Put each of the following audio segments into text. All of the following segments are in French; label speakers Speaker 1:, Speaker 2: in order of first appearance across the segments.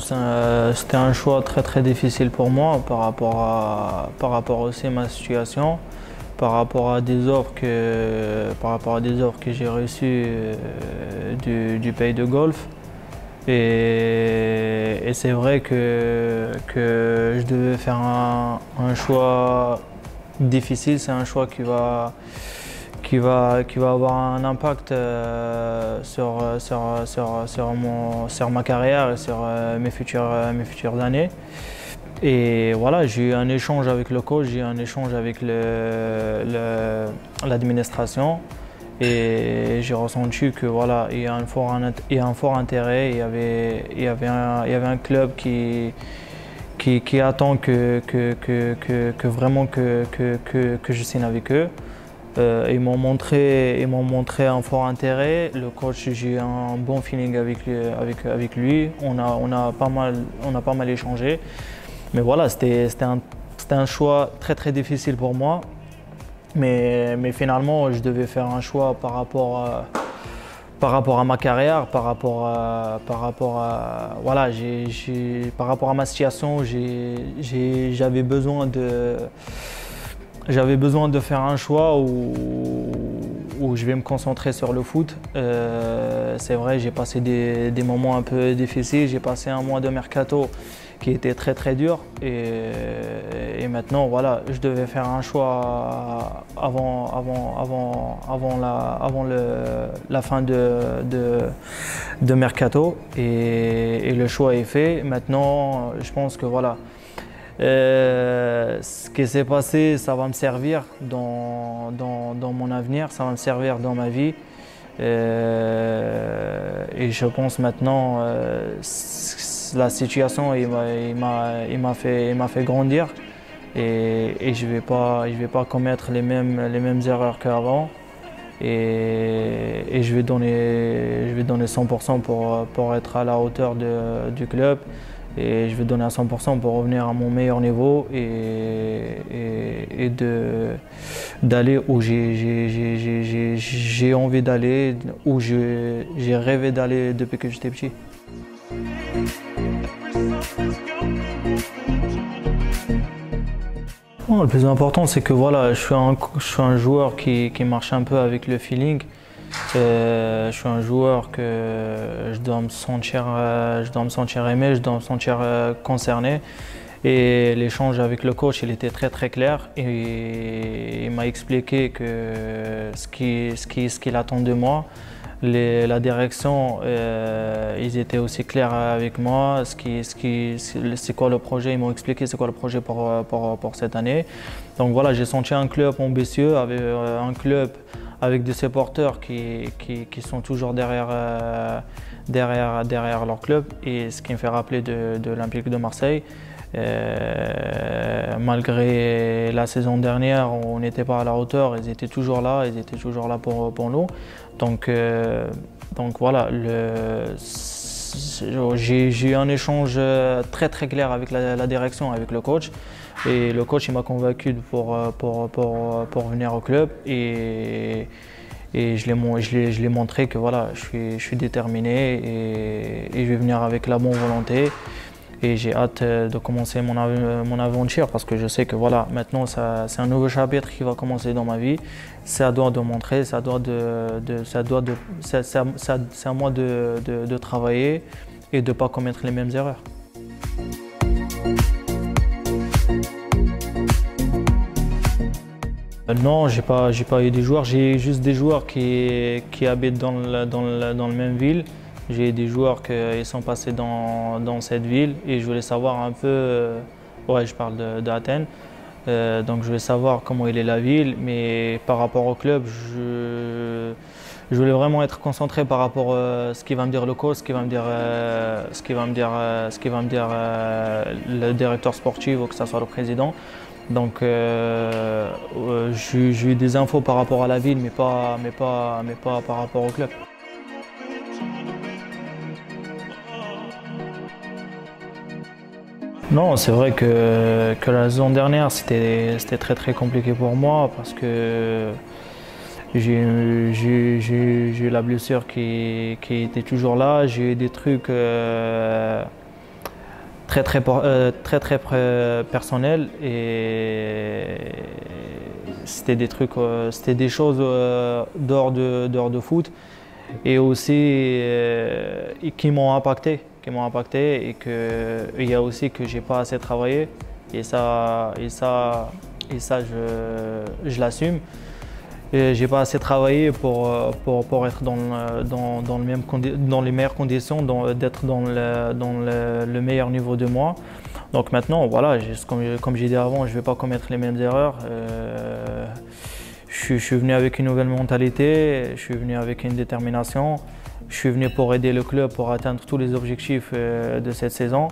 Speaker 1: c'était un choix très très difficile pour moi par rapport, à, par rapport aussi à ma situation, par rapport à des offres que, par rapport à des offres que j'ai reçues euh, du, pays de Golfe. Et, c'est vrai que, que je devais faire un, un choix difficile, c'est un choix qui va, qui va, qui va avoir un impact euh, sur, sur, sur, sur, mon, sur ma carrière et sur euh, mes, futures, mes futures années. Et voilà, j'ai eu un échange avec le coach, j'ai eu un échange avec l'administration et j'ai ressenti que voilà, il y a un fort, il y a un fort intérêt, il y avait, il y avait, un, il y avait un club qui, qui, qui attend que, que, que, que vraiment que, que je signe avec eux. Euh, ils m'ont montré, montré un fort intérêt. Le coach, j'ai un bon feeling avec lui. On, a, on, a pas mal, on a pas mal échangé. Mais voilà, c'était un, un, choix très très difficile pour moi. Mais, mais, finalement, je devais faire un choix par rapport à, par rapport à ma carrière, par rapport à, par rapport à, voilà, par rapport à ma situation, j'avais besoin de j'avais besoin de faire un choix où, je vais me concentrer sur le foot. Euh, c'est vrai, j'ai passé des, moments un peu difficiles. J'ai passé un mois de mercato qui était très très dur. Et, maintenant, voilà, je devais faire un choix avant, avant, avant, avant, la, avant le, la fin de, de, de mercato. Et, le choix est fait. Maintenant, je pense que voilà. Euh, ce qui s'est passé, ça va me servir dans, dans, mon avenir, ça va me servir dans ma vie. Euh, et je pense maintenant, euh, la situation, il m'a fait, fait grandir. Et, je ne vais, pas, vais pas commettre les mêmes, les mêmes erreurs qu'avant. Et, je, vais donner, je vais donner 100% pour, pour être à la hauteur du club et je vais donner à 100% pour revenir à mon meilleur niveau et, d'aller où j'ai envie d'aller, où j'ai rêvé d'aller depuis que j'étais petit. le plus important, c'est que voilà, je suis un, je suis un joueur qui, qui marche un peu avec le feeling. Euh, je suis un joueur que je dois me sentir, euh, je dois sentir aimé, je dois me sentir euh, concerné. Et l'échange avec le coach, il était très très clair. Et il m'a expliqué que ce qu'il attend de moi. la direction, ils étaient aussi clairs avec moi. Ce qui, ce qui, c'est quoi le projet? Ils m'ont expliqué c'est quoi le projet pour, pour, cette année. Donc voilà, j'ai senti un club ambitieux, avec un club avec des supporters qui, qui, sont toujours derrière, euh, derrière, derrière leur club. Et ce qui me fait rappeler de, l'Olympique de Marseille. Euh, malgré la saison dernière, on n'était pas à la hauteur, ils étaient toujours là, ils étaient toujours là pour, pour nous. Donc, euh, donc voilà, j'ai eu un échange très très clair avec la direction, avec le coach. Et le coach m'a convaincu pour, euh, pour, pour, pour, venir au club et, et je l'ai montré que voilà, je suis, je suis déterminé et, je vais venir avec la bonne volonté. Et j'ai hâte euh, de commencer mon, mon, aventure parce que je sais que voilà, maintenant c'est un nouveau chapitre qui va commencer dans ma vie. C'est à doit de montrer, ça doit de, ça c'est à moi de, de travailler et de ne pas commettre les mêmes erreurs. Non, j'ai pas, pas eu des joueurs. J'ai juste des joueurs qui, qui habitent dans, le, dans, dans la même ville. J'ai des joueurs qui sont passés dans, dans, cette ville et je voulais savoir un peu. Euh, ouais, je parle d'Athènes. Euh, donc je voulais savoir comment il est la ville, mais par rapport au club, je, je voulais vraiment être concentré par rapport à ce qu'il va me dire le coach, ce qu'il va me dire, ce qui va me dire, ce qui va me dire le directeur sportif ou que ce soit le président. Donc euh, euh, j'ai eu des infos par rapport à la ville, mais pas, mais pas, mais pas par rapport au club. Non, c'est vrai que, que, la saison dernière, c'était très très compliqué pour moi parce que j'ai eu la blessure qui, qui était toujours là. J'ai eu des trucs, euh, très très, très, très, personnel et c'était des trucs, c'était des choses dehors de, de foot et aussi qui m'ont impacté, qui m'ont impacté et que il y a aussi que j'ai pas assez travaillé et ça, et ça, et ça je, je l'assume. J'ai pas assez travaillé pour, pour, pour être dans, dans, dans, dans les meilleures conditions, d'être dans, le, dans le, meilleur niveau de moi. Donc maintenant, voilà, comme, j'ai dit avant, je ne vais pas commettre les mêmes erreurs. Euh, je, suis venu avec une nouvelle mentalité, je suis venu avec une détermination. Je suis venu pour aider le club pour atteindre tous les objectifs euh, de cette saison.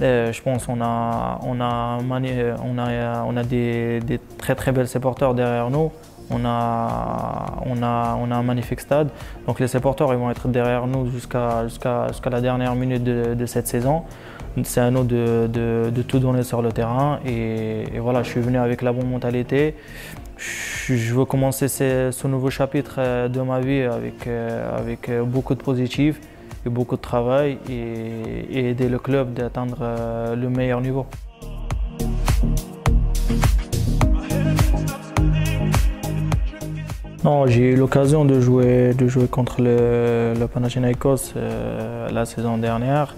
Speaker 1: Euh, je pense qu'on a, on a, on a, on a des, des, très très belles supporters derrière nous. On a, un magnifique stade. Donc les supporters ils vont être derrière nous jusqu'à la dernière minute de, cette saison. C'est à nous de, tout donner sur le terrain. Et, voilà, je suis venu avec la bonne mentalité. Je veux commencer ce, nouveau chapitre euh, de ma vie avec, euh, avec beaucoup de positifs et beaucoup de travail et, et aider le club d'atteindre le meilleur niveau. Non, j'ai eu l'occasion de jouer, de jouer contre le, le Panathinaikos euh, la saison dernière.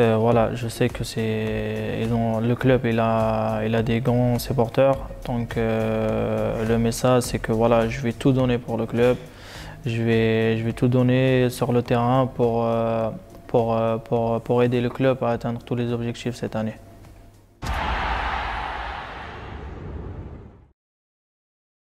Speaker 1: Euh, voilà, je sais que c'est, le club il a, il a des grands supporters. Donc euh, le message c'est que voilà, je vais tout donner pour le club. Je vais, je vais tout donner sur le terrain pour, pour, pour, pour aider le club à atteindre tous les objectifs cette année.